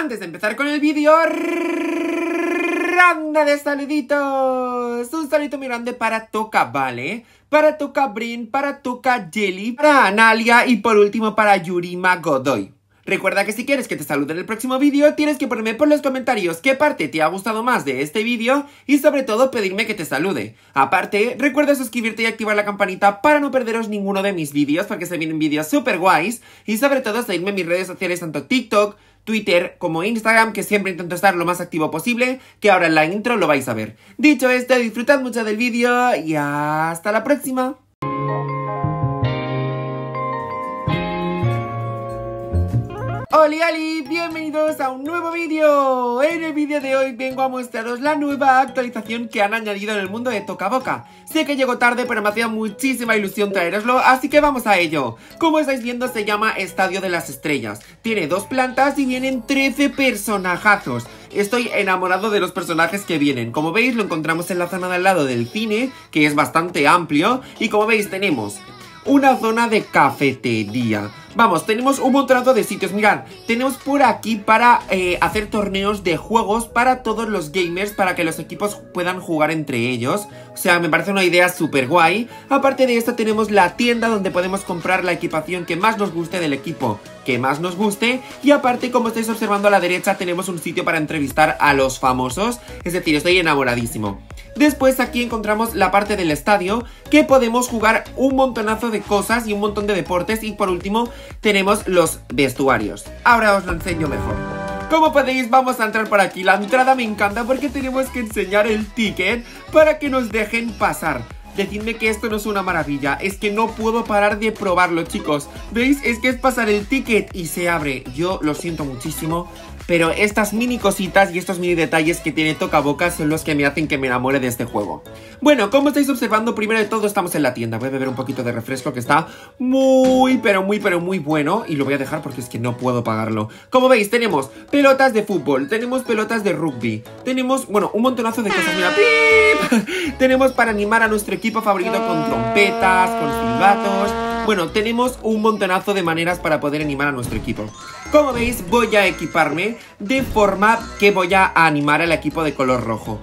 Antes de empezar con el vídeo, ronda de saluditos. Un saludito muy grande para Toca Vale, para Toca Brin, para Toca Jelly, para Analia y por último para Yurima Godoy. Recuerda que si quieres que te salude en el próximo vídeo, tienes que ponerme por los comentarios qué parte te ha gustado más de este vídeo y sobre todo pedirme que te salude. Aparte, recuerda suscribirte y activar la campanita para no perderos ninguno de mis vídeos porque se vienen vídeos super guays y sobre todo seguirme en mis redes sociales tanto TikTok, Twitter como Instagram, que siempre intento estar lo más activo posible, que ahora en la intro lo vais a ver. Dicho esto, disfrutad mucho del vídeo y hasta la próxima. ¡Hola, Ali! Bienvenidos a un nuevo vídeo. En el vídeo de hoy vengo a mostraros la nueva actualización que han añadido en el mundo de Toca Boca. Sé que llegó tarde, pero me hacía muchísima ilusión traeroslo, así que vamos a ello. Como estáis viendo, se llama Estadio de las Estrellas. Tiene dos plantas y vienen 13 personajazos. Estoy enamorado de los personajes que vienen. Como veis, lo encontramos en la zona de al lado del cine, que es bastante amplio. Y como veis, tenemos una zona de cafetería. Vamos, tenemos un montonazo de sitios. Mirad, tenemos por aquí para eh, hacer torneos de juegos para todos los gamers, para que los equipos puedan jugar entre ellos. O sea, me parece una idea súper guay. Aparte de esto, tenemos la tienda donde podemos comprar la equipación que más nos guste del equipo que más nos guste. Y aparte, como estáis observando a la derecha, tenemos un sitio para entrevistar a los famosos. Es decir, estoy enamoradísimo. Después aquí encontramos la parte del estadio, que podemos jugar un montonazo de cosas y un montón de deportes. Y por último, tenemos los vestuarios. Ahora os lo enseño mejor. Como podéis, vamos a entrar por aquí. La entrada me encanta porque tenemos que enseñar el ticket para que nos dejen pasar. Decidme que esto no es una maravilla, es que no puedo parar de probarlo, chicos. ¿Veis? Es que es pasar el ticket y se abre. Yo lo siento muchísimo, pero estas mini cositas y estos mini detalles que tiene Toca Boca son los que me hacen que me enamore de este juego. Bueno, como estáis observando, primero de todo estamos en la tienda. Voy a beber un poquito de refresco que está muy, pero muy, pero muy bueno. Y lo voy a dejar porque es que no puedo pagarlo. Como veis, tenemos pelotas de fútbol, tenemos pelotas de rugby, tenemos, bueno, un montonazo de cosas. Mira, ¡pip! tenemos para animar a nuestro equipo favorito con trompetas, con silbatos. Bueno, tenemos un montonazo de maneras para poder animar a nuestro equipo. Como veis, voy a equiparme de forma que voy a animar al equipo de color rojo.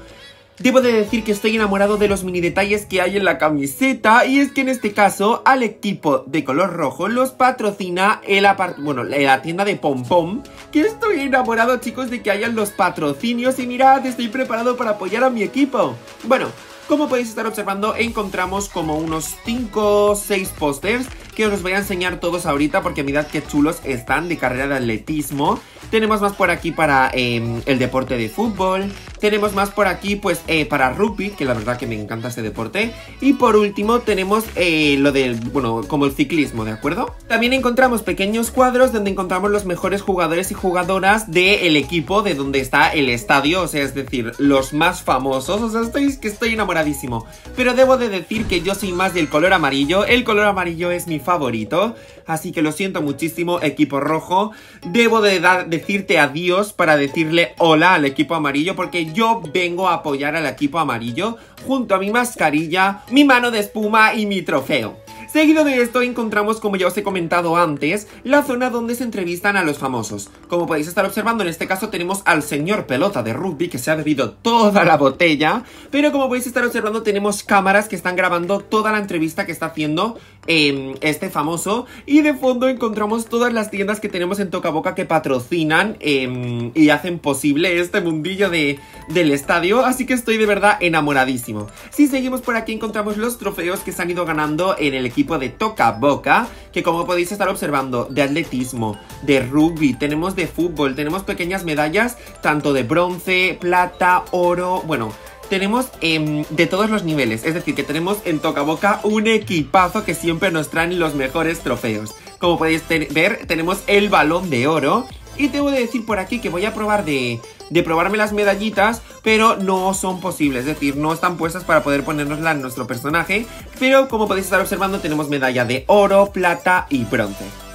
Debo de decir que estoy enamorado de los mini detalles que hay en la camiseta y es que en este caso al equipo de color rojo los patrocina el bueno, la tienda de Pom Pom que estoy enamorado chicos de que hayan los patrocinios y mirad, estoy preparado para apoyar a mi equipo. Bueno, como podéis estar observando, encontramos como unos 5 o 6 pósters que os voy a enseñar todos ahorita porque mirad qué chulos están de carrera de atletismo. Tenemos más por aquí para em, el deporte de fútbol. Tenemos más por aquí, pues, eh, para rugby, que la verdad que me encanta ese deporte. Y por último tenemos eh, lo del, bueno, como el ciclismo, ¿de acuerdo? También encontramos pequeños cuadros donde encontramos los mejores jugadores y jugadoras del equipo de donde está el estadio, o sea, es decir, los más famosos. O sea, estoy, que estoy enamoradísimo. Pero debo de decir que yo soy más del color amarillo. El color amarillo es mi favorito. Así que lo siento muchísimo, equipo rojo. Debo de decirte adiós para decirle hola al equipo amarillo porque yo vengo a apoyar al equipo amarillo junto a mi mascarilla, mi mano de espuma y mi trofeo. Seguido de esto encontramos, como ya os he comentado antes, la zona donde se entrevistan a los famosos. Como podéis estar observando, en este caso tenemos al señor pelota de rugby que se ha bebido toda la botella, pero como podéis estar observando tenemos cámaras que están grabando toda la entrevista que está haciendo eh, este famoso y de fondo encontramos todas las tiendas que tenemos en Toca Boca que patrocinan em, y hacen posible este mundillo de, del estadio, así que estoy de verdad enamoradísimo. Si seguimos por aquí encontramos los trofeos que se han ido ganando en el equipo de Toca Boca, que como podéis estar observando, de atletismo, de rugby, tenemos de fútbol, tenemos pequeñas medallas, tanto de bronce, plata, oro, bueno... Tenemos em, de todos los niveles, es decir, que tenemos en Toca Boca un equipazo que siempre nos traen los mejores trofeos. Como podéis ver, tenemos el balón de oro, y debo de decir por aquí que voy a probar de, de probarme las medallitas, pero no son posibles, es decir, no están puestas para poder ponérnosla en nuestro personaje, pero como podéis estar observando tenemos medalla de oro, plata y bronce.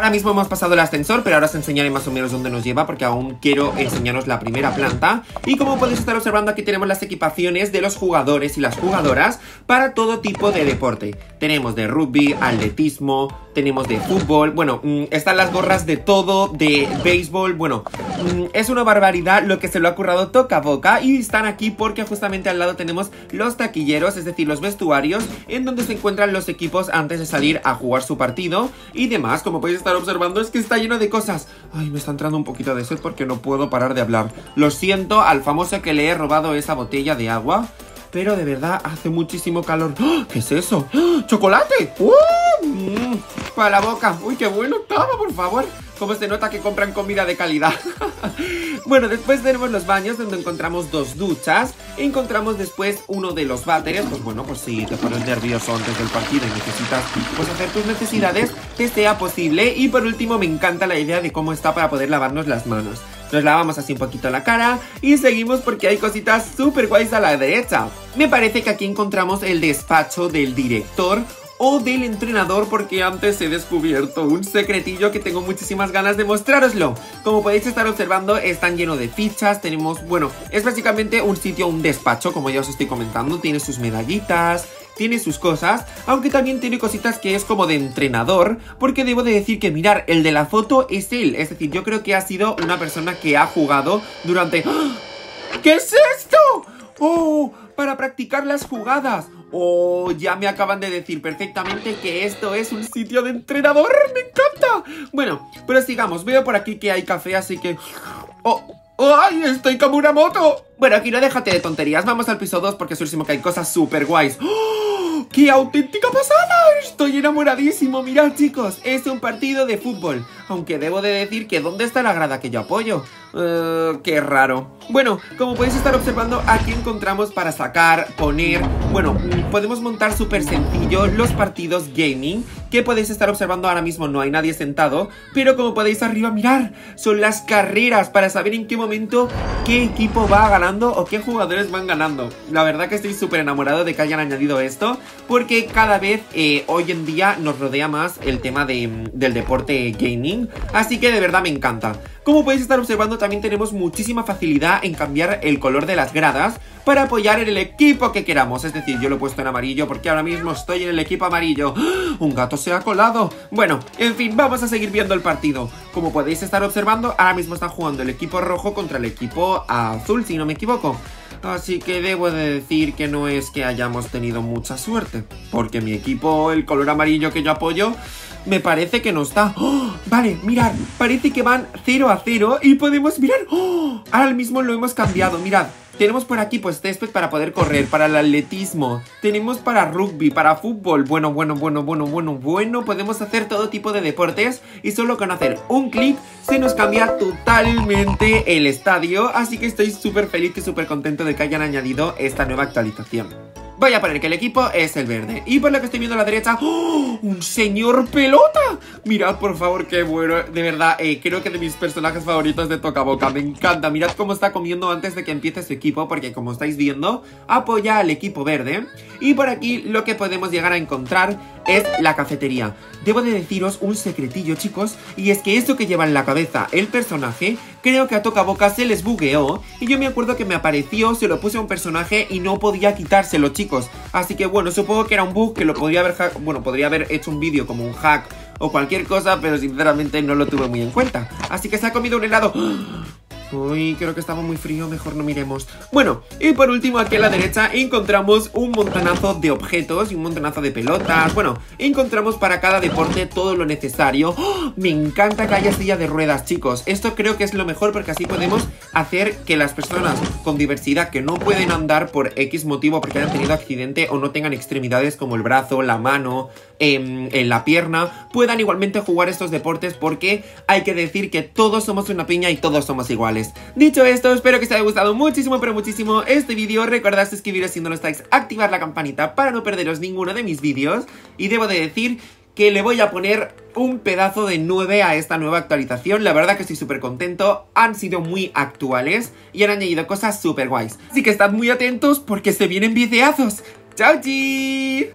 Ahora mismo hemos pasado el ascensor, pero ahora os enseñaré más o menos dónde nos lleva porque aún quiero enseñaros la primera planta. Y como podéis estar observando aquí tenemos las equipaciones de los jugadores y las jugadoras para todo tipo de deporte. Tenemos de rugby, atletismo, tenemos de fútbol, bueno, mm, están las gorras de todo, de béisbol, bueno, mm, es una barbaridad lo que se lo ha currado Toca Boca y están aquí porque justamente al lado tenemos los taquilleros, es decir, los vestuarios en donde se encuentran los equipos antes de salir a jugar su partido y demás, como podéis estar observando es que está lleno de cosas. Ay, me está entrando un poquito de sed porque no puedo parar de hablar. Lo siento al famoso que le he robado esa botella de agua pero de verdad hace muchísimo calor. ¡Ah! ¿Qué es eso? ¡Ah! ¡Chocolate! ¡Uh! Para la boca. ¡Uy, qué bueno! Toma, por favor. Cómo se nota que compran comida de calidad. bueno, después tenemos los baños donde encontramos dos duchas. Encontramos después uno de los váteres. Pues bueno, pues si te pones nervioso antes del partido y necesitas pues hacer tus necesidades, que sea posible. Y por último, me encanta la idea de cómo está para poder lavarnos las manos. Nos lavamos así un poquito la cara y seguimos porque hay cositas súper guays a la derecha. Me parece que aquí encontramos el despacho del director o del entrenador porque antes he descubierto un secretillo que tengo muchísimas ganas de mostraroslo. Como podéis estar observando, están lleno de fichas, tenemos, bueno, es básicamente un sitio, un despacho, como ya os estoy comentando, tiene sus medallitas, tiene sus cosas, aunque también tiene cositas que es como de entrenador, porque debo de decir que mirar, el de la foto es él, es decir, yo creo que ha sido una persona que ha jugado durante... ¡Ah! ¿Qué es esto? ¡Oh! Para practicar las jugadas. Oh, ya me acaban de decir perfectamente que esto es un sitio de entrenador. ¡Me encanta! Bueno, pero sigamos. Veo por aquí que hay café, así que... ¡Oh! ¡Ay! ¡Estoy como una moto! Bueno, aquí no déjate de tonterías. Vamos al piso 2 porque segurísimo que hay cosas súper guays. ¡Oh! ¡Qué auténtica pasada! Estoy enamoradísimo. Mirad, chicos, es un partido de fútbol. Aunque debo de decir que ¿dónde está la grada que yo apoyo? Uh, qué raro. Bueno, como podéis estar observando, aquí encontramos para sacar, poner... Bueno, mm, podemos montar súper sencillo los partidos gaming que podéis estar observando ahora mismo. No hay nadie sentado, pero como podéis arriba mirar, son las carreras para saber en qué momento qué equipo va ganando o qué jugadores van ganando. La verdad que estoy súper enamorado de que hayan añadido esto, porque cada vez eh, hoy en día nos rodea más el tema de, del deporte gaming, así que de verdad me encanta. Como podéis estar observando también tenemos muchísima facilidad en cambiar el color de las gradas para apoyar en el equipo que queramos. Es decir, yo lo he puesto en amarillo porque ahora mismo estoy en el equipo amarillo. ¡Ah! ¡Un gato se ha colado! Bueno, en fin, vamos a seguir viendo el partido. Como podéis estar observando, ahora mismo están jugando el equipo rojo contra el equipo azul, si no me equivoco. Así que debo de decir que no es que hayamos tenido mucha suerte. Porque mi equipo, el color amarillo que yo apoyo, me parece que no está. ¡Oh! Vale, mirad, parece que van 0 a 0 y podemos mirar. ¡Oh! Ahora mismo lo hemos cambiado, mirad. Tenemos por aquí pues césped para poder correr, para el atletismo, tenemos para rugby, para fútbol, bueno, bueno, bueno, bueno, bueno, bueno, podemos hacer todo tipo de deportes y solo con hacer un clic se nos cambia totalmente el estadio, así que estoy súper feliz y súper contento de que hayan añadido esta nueva actualización. Voy a poner que el equipo es el verde. Y por lo que estoy viendo a la derecha, ¡oh! ¡Un señor pelota! Mirad, por favor, qué bueno. De verdad, eh, creo que de mis personajes favoritos de Toca Boca. Me encanta. Mirad cómo está comiendo antes de que empiece su equipo, porque como estáis viendo, apoya al equipo verde. Y por aquí lo que podemos llegar a encontrar es la cafetería. Debo de deciros un secretillo, chicos, y es que esto que lleva en la cabeza el personaje, creo que a Toca Boca se les bugueó, y yo me acuerdo que me apareció, se lo puse a un personaje y no podía quitárselo, chicos. Así que bueno, supongo que era un bug que lo podría haber, bueno, podría haber hecho un vídeo como un hack o cualquier cosa, pero sinceramente no lo tuve muy en cuenta. Así que se ha comido un helado. Uy, creo que estaba muy frío, mejor no miremos. Bueno, y por último aquí a la derecha encontramos un montonazo de objetos y un montonazo de pelotas. Bueno, encontramos para cada deporte todo lo necesario. ¡Oh! Me encanta que haya silla de ruedas, chicos. Esto creo que es lo mejor porque así podemos hacer que las personas con diversidad que no pueden andar por X motivo porque hayan tenido accidente o no tengan extremidades como el brazo, la mano, en, en la pierna Puedan igualmente jugar estos deportes porque hay que decir que todos somos una piña y todos somos iguales Dicho esto, espero que os haya gustado muchísimo, pero muchísimo este vídeo. Recordad suscribiros si no lo estáis, activar la campanita para no perderos ninguno de mis vídeos. Y debo de decir que le voy a poner un pedazo de 9 a esta nueva actualización. La verdad que estoy súper contento, han sido muy actuales y han añadido cosas súper guays. Así que estad muy atentos porque se vienen videazos. ¡Chao, chi!